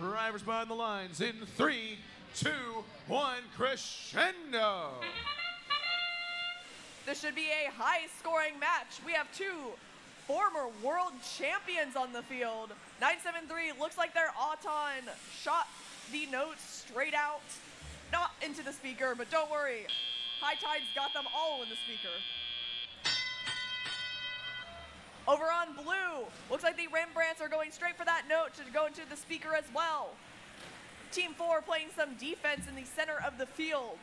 Drivers behind the lines in three, two, one, crescendo. This should be a high scoring match. We have two former world champions on the field. 973 looks like their Auton shot the notes straight out, not into the speaker, but don't worry. High Tide's got them all in the speaker. Over on blue, looks like the Rembrandts are going straight for that note to go into the speaker as well. Team four playing some defense in the center of the field.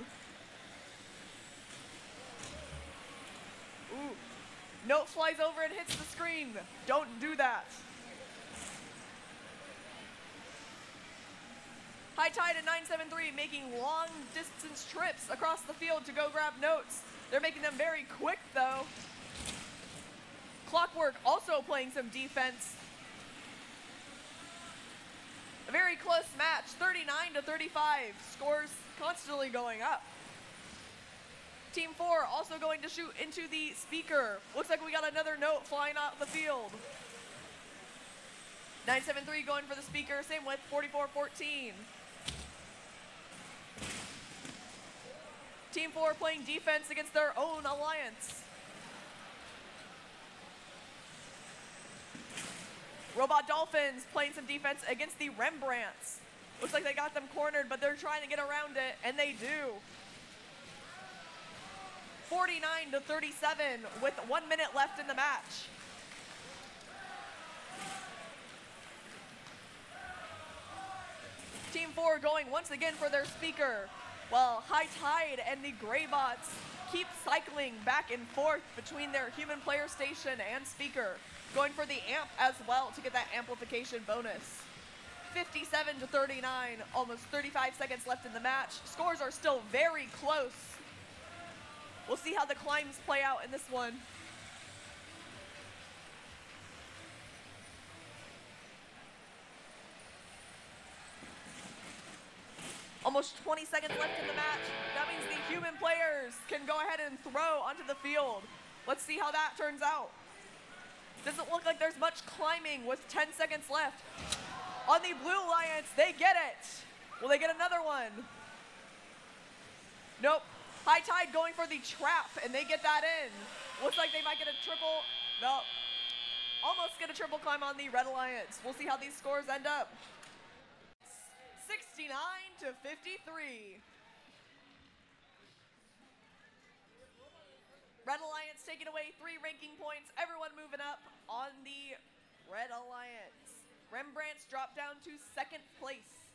Ooh. Note flies over and hits the screen. Don't do that. High Tide at 973 making long distance trips across the field to go grab notes. They're making them very quick though. Clockwork also playing some defense. A very close match, 39 to 35. Scores constantly going up. Team four also going to shoot into the speaker. Looks like we got another note flying off the field. 973 going for the speaker, same with 4414. Team four playing defense against their own alliance. Robot Dolphins playing some defense against the Rembrandts. Looks like they got them cornered, but they're trying to get around it, and they do. 49 to 37 with one minute left in the match. Team four going once again for their speaker, while High Tide and the Greybots keep cycling back and forth between their human player station and speaker, going for the amp as well to get that amplification bonus. 57 to 39, almost 35 seconds left in the match. Scores are still very close. We'll see how the climbs play out in this one. Almost 20 seconds left in the match. That means the human players can go ahead and throw onto the field. Let's see how that turns out. Doesn't look like there's much climbing with 10 seconds left. On the Blue Alliance, they get it. Will they get another one? Nope. High Tide going for the trap, and they get that in. Looks like they might get a triple. Nope. Almost get a triple climb on the Red Alliance. We'll see how these scores end up. 69 to 53. Red Alliance taking away three ranking points. Everyone moving up on the Red Alliance. Rembrandts dropped down to second place.